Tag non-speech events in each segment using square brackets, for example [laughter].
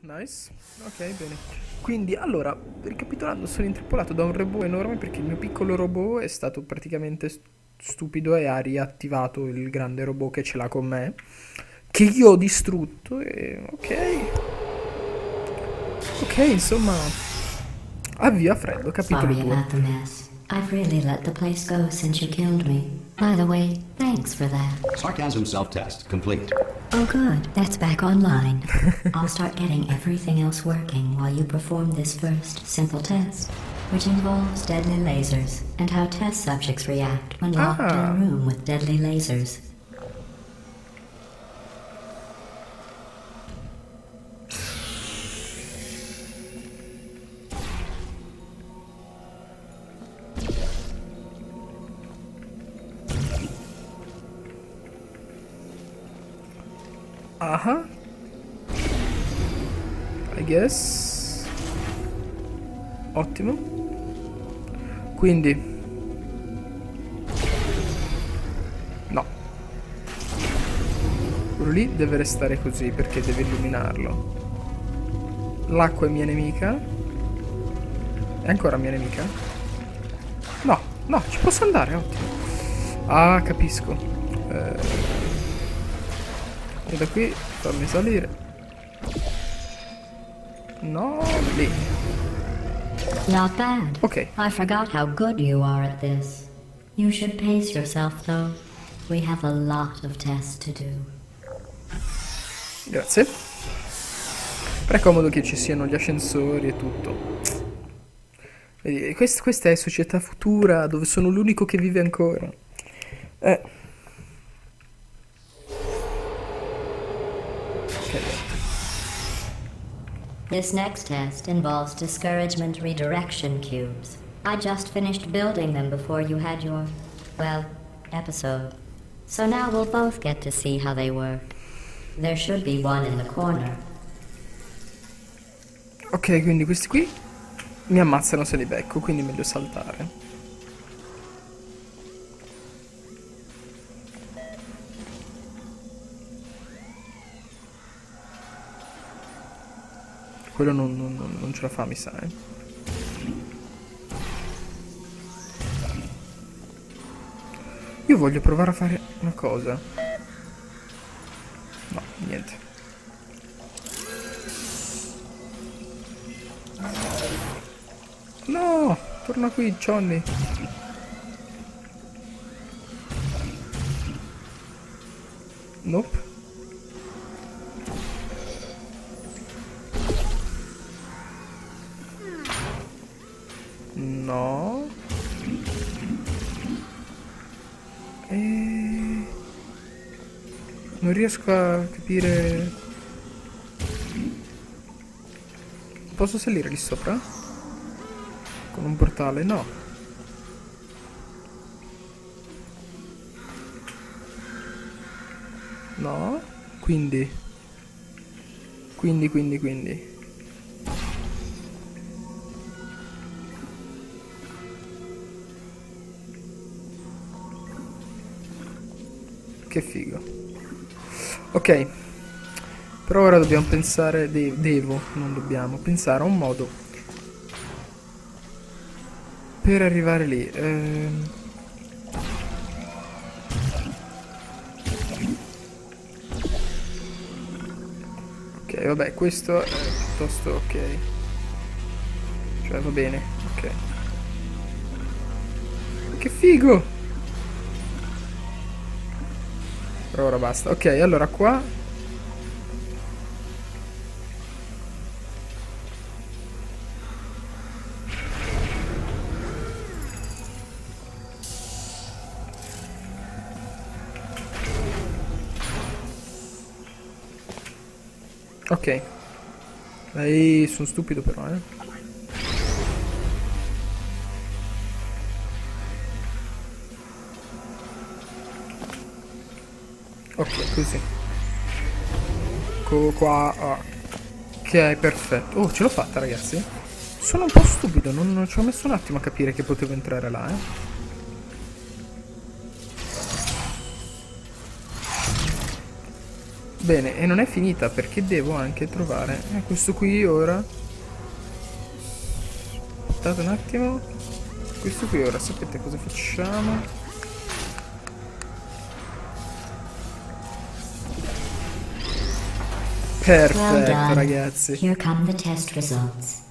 nice. Ok, bene. Quindi, allora, ricapitolando, sono intrappolato da un robot enorme perché il mio piccolo robot è stato praticamente st- stupido e ha riattivato il grande robot che ce l'ha con me, che io ho distrutto e... ok. Ok, insomma... Avvio a freddo, capitolo Sorry 2. About the mess. I've really let the place go since you killed me. By the way, thanks for that. Sarcasm self-test complete. Oh, good. That's back online. [laughs] I'll start getting everything else working while you perform this first simple test, which involves deadly lasers and how test subjects react when locked in Ah. a room with deadly lasers. Ah. I guess. Ottimo. Quindi. No. Quello lì deve restare così perché deve illuminarlo. L'acqua è mia nemica. È ancora mia nemica? No, no, ci posso andare, ottimo. Ah, capisco. Eh... E da qui fammi salire. No, lì. Not bad. Ok, I forgot how good you are at this. You should pace yourself, though. We have a lot of tests to do. grazie. Però è comodo che ci siano gli ascensori e tutto. Vedi, quest- questa è società futura dove sono l'unico che vive ancora. Eh. This next test involves discouragement redirection cubes. I just finished building them before you had your, well, episode. So now we'll both get to see how they work. There should be one in the corner. Ok, quindi questi qui mi ammazzano se li becco, quindi meglio saltare. Quello non, non- non- ce la fa, mi sa, eh. Io voglio provare a fare una cosa. No, niente. No, torna qui, Johnny. No. E... Non riesco a capire... Posso salire lì sopra? Con un portale? No. No? Quindi. Quindi, quindi, quindi. Che figo. Ok. Però ora dobbiamo pensare, de- devo, non dobbiamo, pensare a un modo per arrivare lì. Ehm... Ok, vabbè, questo è piuttosto ok. Cioè, va bene, ok. Che figo! Però ora basta. Ok, allora qua... Ok. Ehi, sono stupido però, eh. Ok, così. Ecco qua. ah. Ok, perfetto. Oh, ce l'ho fatta, ragazzi. Sono un po' stupido, non, non ci ho messo un attimo a capire che potevo entrare là, eh. Bene, e non è finita perché devo anche trovare eh, questo qui ora. Aspettate un attimo. Questo qui ora, sapete cosa facciamo? Perfetto, done. ragazzi. Here come the test results.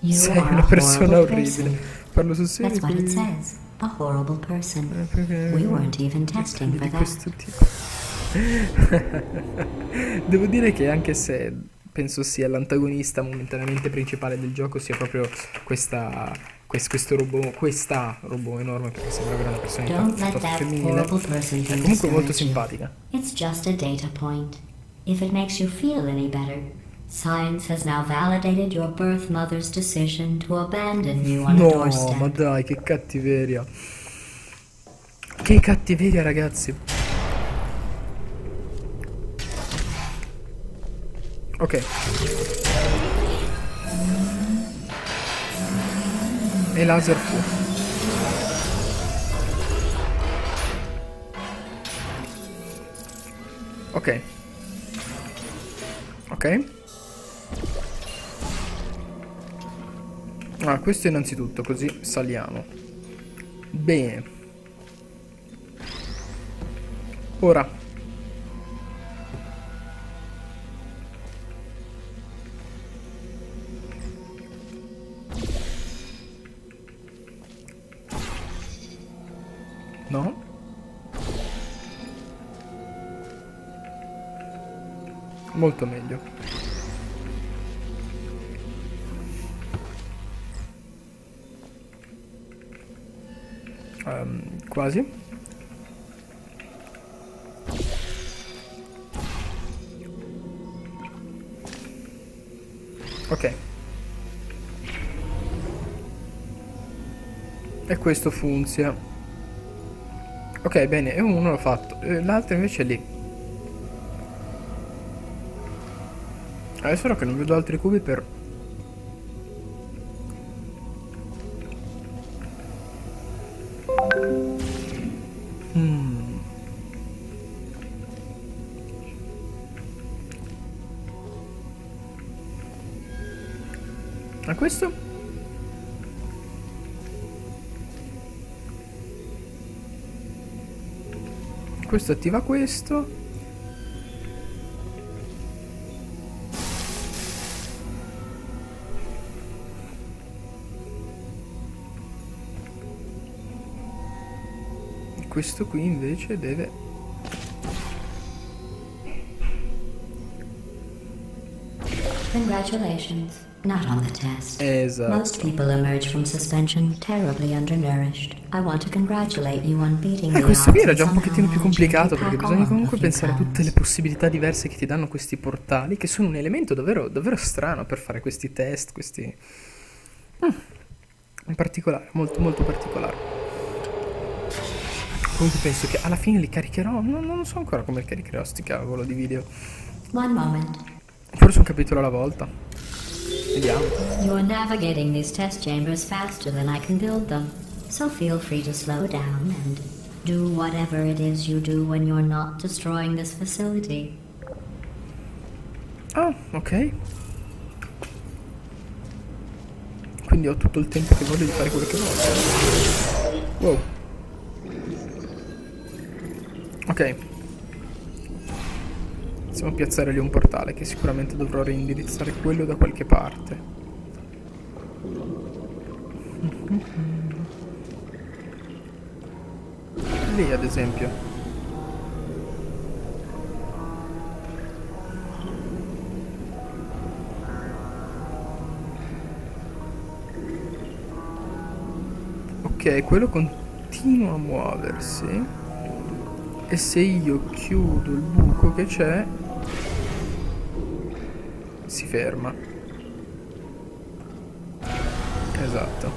You Sei una persona orribile. person. Parlo sul serio. That's what it says. A horrible person. Eh, We weren't even testing for that. questo tipo. [laughs] Devo dire che anche se penso sia l'antagonista momentaneamente principale del gioco sia proprio questa quest- questo robot, questa robot enorme perché sembra avere una personalità femminile. person È comunque molto simpatica. It's just a data point. If it makes you feel any better, science has now validated your birth mother's decision to abandon you on a No, doorstep. ma dai, che cattiveria. Che cattiveria, ragazzi. Ok. E laser fu. Ok. Ok. Ah, questo innanzitutto, così saliamo. Bene. Ora. Molto meglio. Ehm, quasi. Ok. E questo funziona. Ok, bene, e uno l'ho fatto. L'altro invece è lì. Adesso però che non vedo altri cubi per... Hmm. A questo? Questo attiva questo. Questo qui invece deve... Congratulations. Not on the test. Esatto. Most people emerge from suspension terribly undernourished. I want to congratulate you on beating Eh, questo qui era già un pochettino più complicato to perché bisogna comunque pensare a tutte le possibilità diverse che ti danno questi portali, che sono un elemento davvero, davvero strano per fare questi test, questi... Mm. In particolare, molto molto particolare. Comunque penso che alla fine li caricherò, no, non so ancora come li caricherò sti cavolo di video. One moment. Forse un capitolo alla volta. Vediamo. You're navigating these test chambers faster than I can build them. So feel free to slow down and do whatever it is you do when you're not destroying this facility. Ah, ok. Quindi ho tutto il tempo che voglio di fare quello che voglio. Wow. Ok. A piazzare lì un portale che sicuramente dovrò reindirizzare quello da qualche parte. [laughs] Lì ad esempio. Ok, quello continua a muoversi. E se io chiudo il buco che c'è, si ferma. Esatto.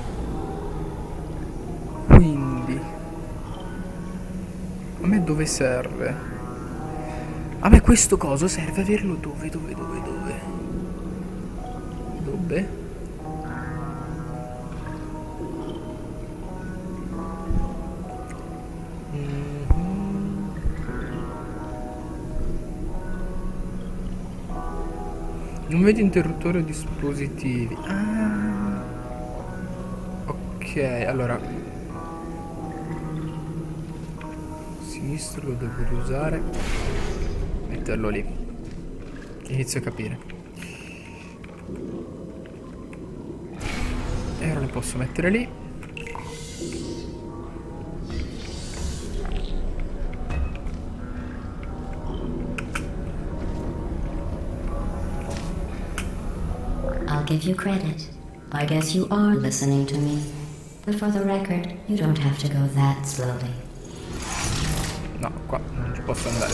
Quindi, a me dove serve? A me questo coso serve averlo dove, dove, dove, dove? Dove? Non vedo interruttori o dispositivi. Ah. Ok, allora. Sinistro lo devo riusare. Metterlo lì. Inizio a capire. E ora lo posso mettere lì. Give you credit. I guess you are listening to me. But for the record, you don't have to go that slowly. No, qua non ci posso andare.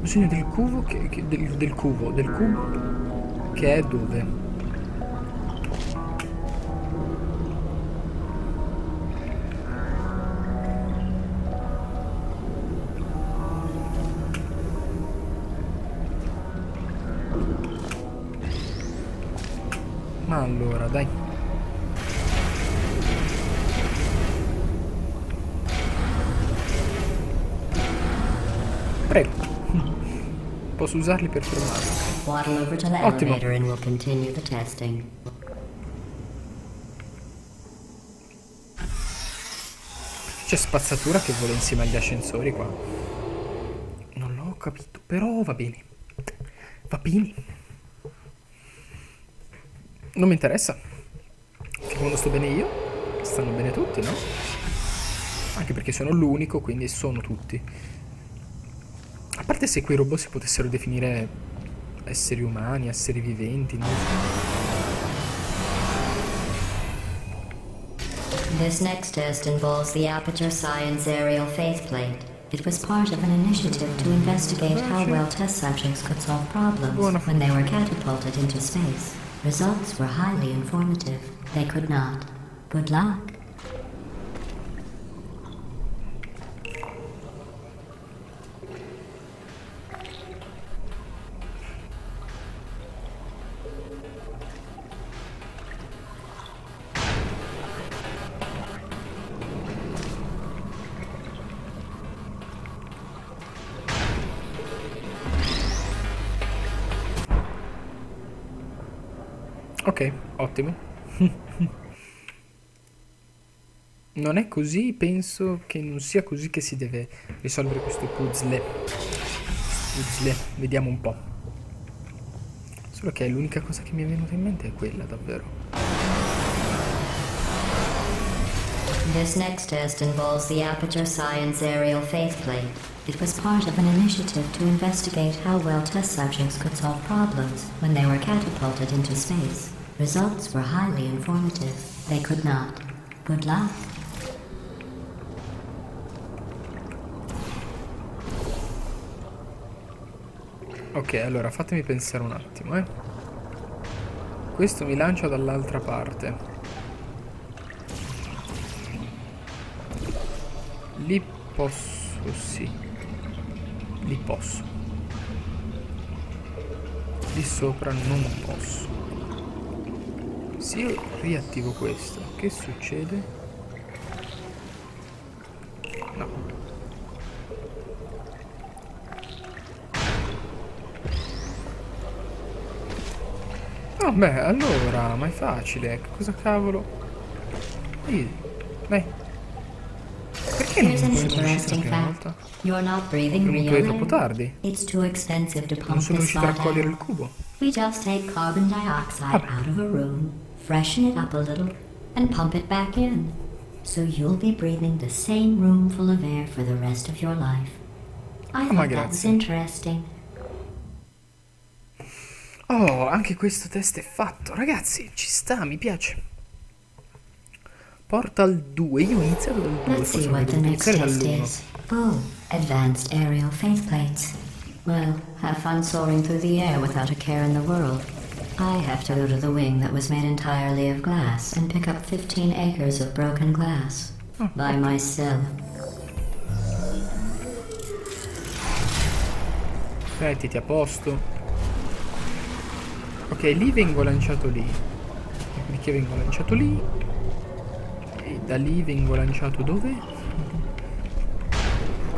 Bisogno del cubo che, che- del, del cubo, del cubo che è dove? Posso usarli per fermarlo. Ottimo. C'è spazzatura che vola insieme agli ascensori qua. Non l'ho capito, però va bene. Va bene. Non mi interessa. Che quando sto bene io, stanno bene tutti, no? Anche perché sono l'unico, quindi sono tutti. Parte se quei robot si potessero definire esseri umani, esseri viventi, no? This next test involves the Aperture Science Aerial Faceplate. It was part of an initiative to investigate how well test subjects could solve problems when they were catapulted into space. Results were highly informative. They could not. Good luck. Ottimo. [laughs] non è così, penso che non sia così che si deve risolvere questo puzzle. Puzzle, vediamo un po'. Solo che l'unica cosa che mi è venuta in mente è quella, davvero. This next test involves the Aperture Science Aerial Faceplate. It was part of an initiative to investigate how well test subjects could solve problems when they were catapulted into space. Results were highly informative. They could not. Good luck. Ok, allora fatemi pensare un attimo, eh. Questo mi lancia dall'altra parte. Lì posso, sì. Lì posso. Lì sopra non posso. Se io riattivo questo, che succede? No. Vabbè, allora, ma è facile. Cosa cavolo? Easy. Dai. Perché non puoi uscire la prima volta? Venuto real troppo tardi. It's too expensive to Non sono riuscito a raccogliere il cubo. We just take carbon dioxide Vabbè. out of a room, freshen it up a little, and pump it back in. So you'll be breathing the same room full of air for the rest of your life. I ma thought that was interesting. Oh, anche questo test è fatto. Ragazzi, ci sta, mi piace. Portal 2. Io ho iniziato dal 2, Let's see what the next test is. Oh, advanced aerial faceplates. Well, have fun soaring through the air without a care in the world. I have to go to the wing that was made entirely of glass and pick up 15 acres of broken glass. By myself. Mettiti a posto. Ok, lì vengo lanciato lì. Dopodiché vengo lanciato lì. E da lì vengo lanciato dove?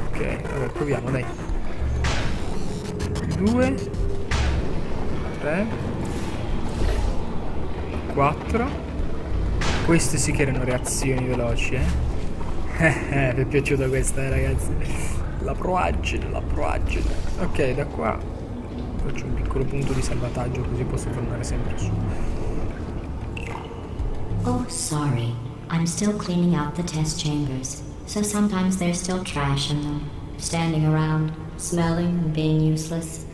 Ok, vabbè, proviamo, dai. Due. Tre. Quattro. Queste sì che erano reazioni veloci, eh. [laughs] Mi è piaciuta questa, eh, ragazzi. La proaggine, la proaggine. Ok, da qua faccio un piccolo punto di salvataggio così posso tornare sempre su. Oh, sorry. I'm still cleaning out the test chambers, so sometimes there's still trash in them, standing around, smelling and being useless.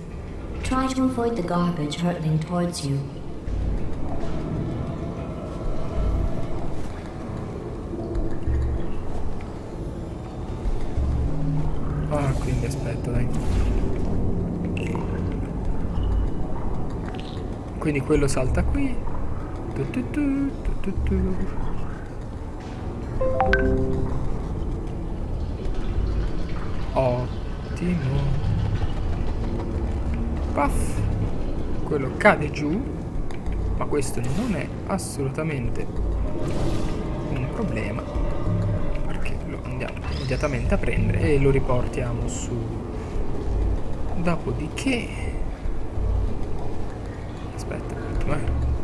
Try to avoid the garbage hurtling towards you. Quindi quello salta qui. Tu tu tu, tu. Ottimo. Puff. Quello cade giù. Ma questo non è assolutamente un problema. Perché lo andiamo immediatamente a prendere e lo riportiamo su. Dopodiché... Aspetta un attimo, eh.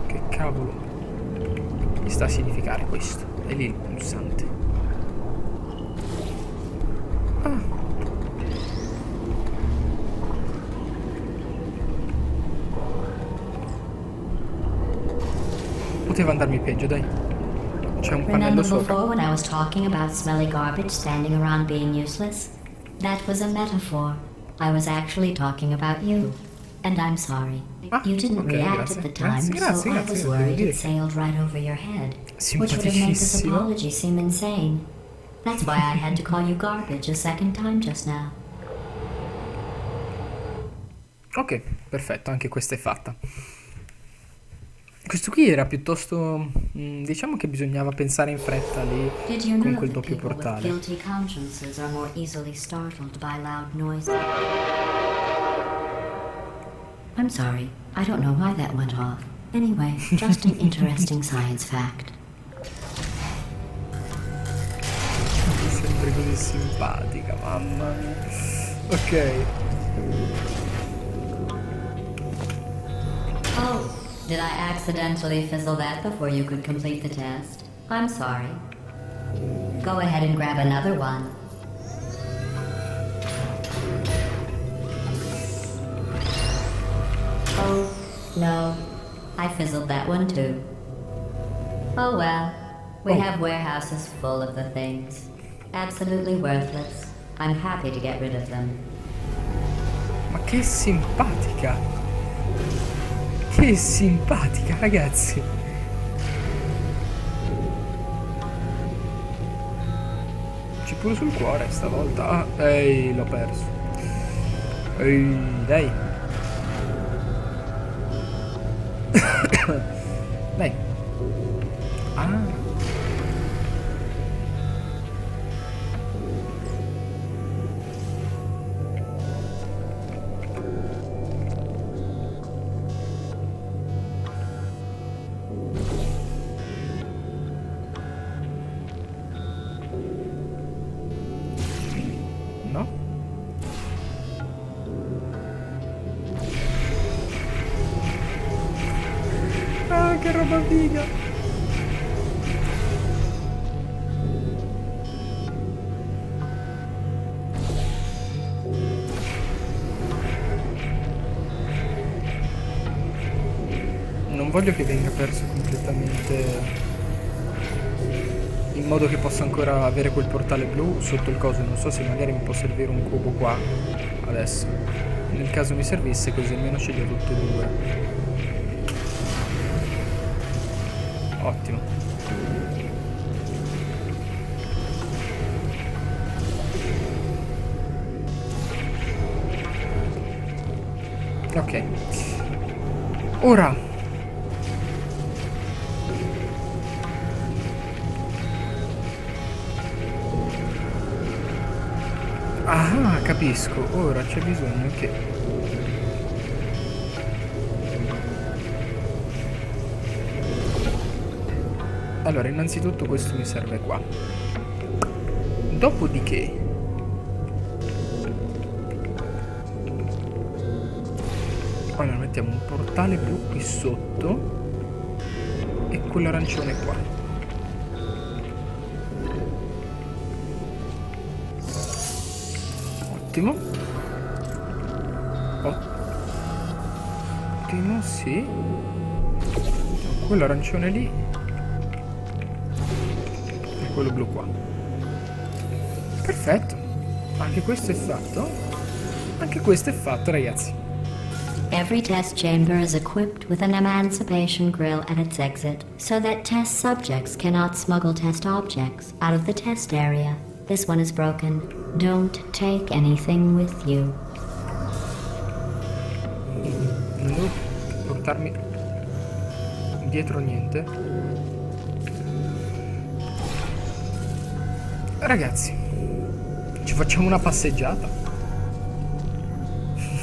Che cavolo mi sta a significare questo? È lì il pulsante. Ah. Poteva andarmi peggio, dai. C'è un pannello Remember sopra. before when I was talking about smelly garbage standing around being useless? That was a metaphor. I was actually talking about you. And I'm sorry. Ah, you didn't ok, react grazie. at the time, Grazie, grazie, so I grazie, was devo worried it sailed right over your head. Which would have made this apology seem insane. That's why I had to call you garbage a second time just now. Ok, perfetto, anche questa è fatta. Questo qui era piuttosto... mm, diciamo che bisognava pensare in fretta lì you con know quel that doppio portale. I'm sorry. I don't know why that went off. Anyway, just an [laughs] interesting science fact. Sempre così simpatica, mamma mia. Ok, Oh, did I accidentally fizzle that before you could complete the test? I'm sorry. Go ahead and grab another one. Oh, no. I fizzled that one too. Oh well. We Oh. have warehouses full of the things. Absolutely worthless. I'm happy to get rid of them. ma che simpatica. Che simpatica, ragazzi. Ci pure sul cuore stavolta. Ah, ehi, l'ho perso. Ehi, dai. [laughs] dai. Ah. Non voglio che venga perso completamente in modo che possa ancora avere quel portale blu sotto il coso. Non so se magari mi può servire un cubo qua adesso. Nel caso mi servisse così almeno ce li ho tutti e due. Capisco. Ora c'è bisogno che... Allora, innanzitutto questo mi serve qua. Dopodiché... Allora mettiamo un portale blu qui sotto e quello arancione qua. Ottimo. Ottimo, sì. Quello arancione lì e quello blu qua. Perfetto. Anche questo è fatto. Anche questo è fatto, ragazzi. Every test chamber is equipped with an emancipation grill at its exit, so that test subjects cannot smuggle test objects out of the test area. This one is broken. Don't take anything with you. Non devo portarmi dietro niente. Ragazzi, ci facciamo una passeggiata.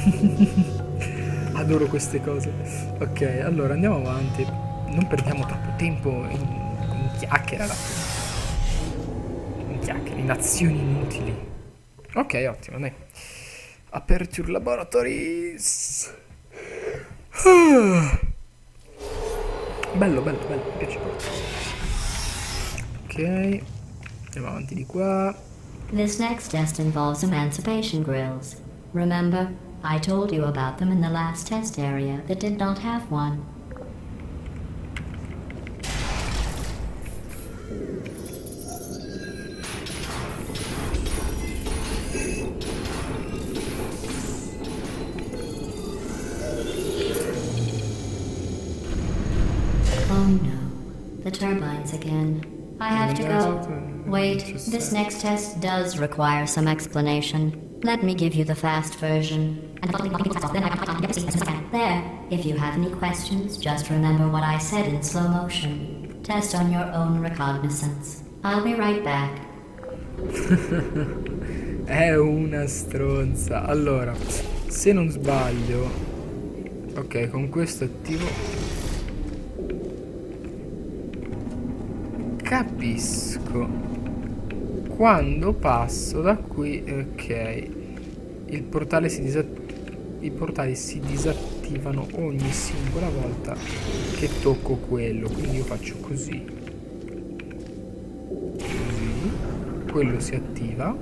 [laughs] Adoro queste cose. Ok, allora andiamo avanti. Non perdiamo troppo tempo in, in chiacchiere In chiacchiere, inutili. Ok, ottimo, dai. Aperture Laboratories. Ah. Bello, bello, bello, mi piace proprio. Ok, andiamo avanti di qua. This next test involves emancipation grills. Remember, I told you about them in the last test area that did not have one. Again. I have to go. Wait, this next test does require some explanation. Let me give you the fast version. There, if you have any questions, just remember what I said in slow motion. Test on your own recognizance. I'll be right back. [laughs] È una stronza. Allora, se non sbaglio... Ok, con questo attivo... Capisco. Quando passo da qui... Ok. Il portale si disattiva... I portali si disattivano ogni singola volta che tocco quello. Quindi io faccio così. Così. Quello si attiva.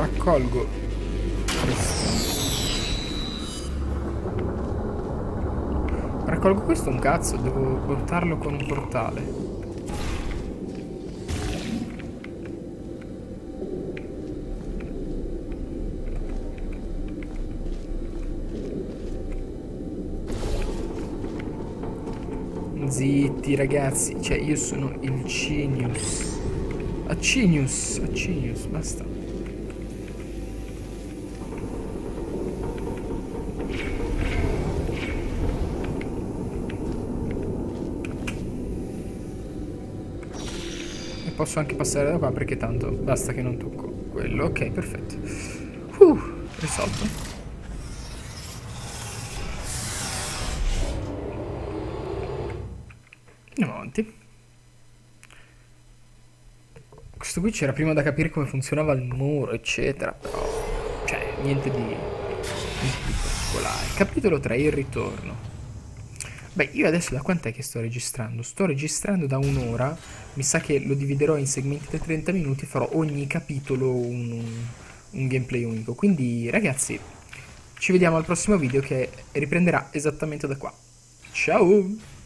Raccolgo raccolgo questo un cazzo devo portarlo con un portale Zitti ragazzi, cioè io sono il genius. Acinius, Acinius, basta. Posso anche passare da qua perché tanto basta che non tocco quello. Ok, perfetto. Uh, risolto. Andiamo avanti. Questo qui c'era prima da capire come funzionava il muro, eccetera, però... Cioè, niente di, niente di particolare. Capitolo 3, il ritorno. Beh, io adesso da quant'è che sto registrando? Sto registrando da un'ora, mi sa che lo dividerò in segmenti da 30 minuti e farò ogni capitolo un, un, un gameplay unico. Quindi ragazzi, ci vediamo al prossimo video che riprenderà esattamente da qua. Ciao!